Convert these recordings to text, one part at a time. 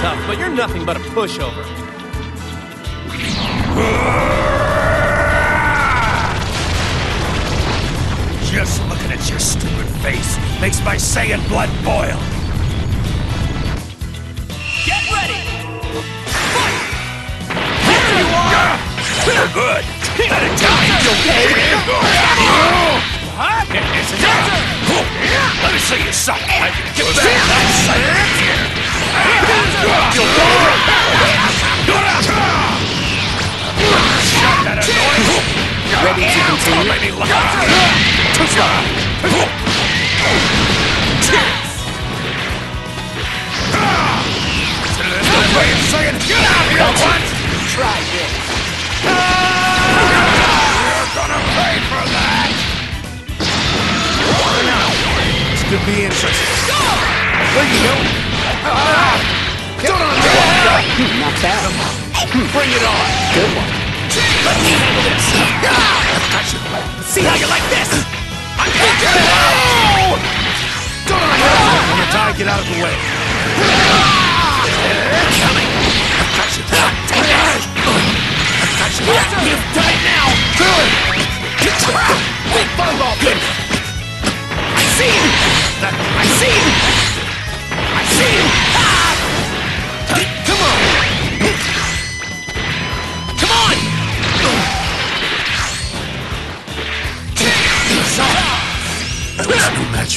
tough, but you're nothing but a pushover. Just looking at your stupid face makes my Saiyan blood boil. Get ready! Here you are! You're good. That Italian okay? What? Isn't it? See you suck. I can get back that Saiyan here. Shut that annoyance! Ready to continue? Don't make me laugh. There's no way of saying get out here! Try be interesting. Where you going? Don't on Not bad. Bring it on! Good one. Let me handle this! Gotcha! See how you like this? I'm no! Don't on When you're tired, get out of the way.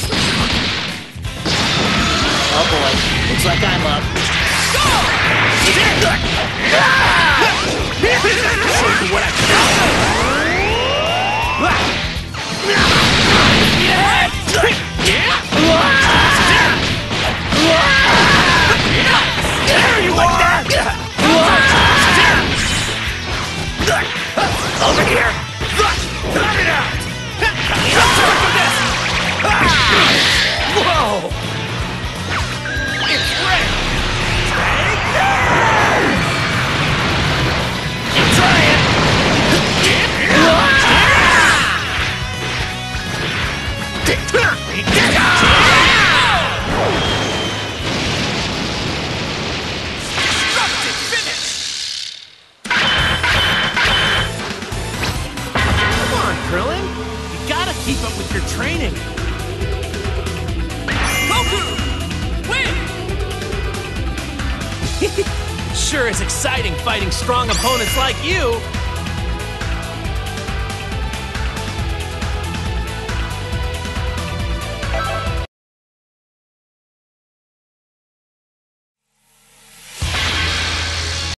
Oh boy. Looks like I'm up. Show Sure is exciting fighting strong opponents like you.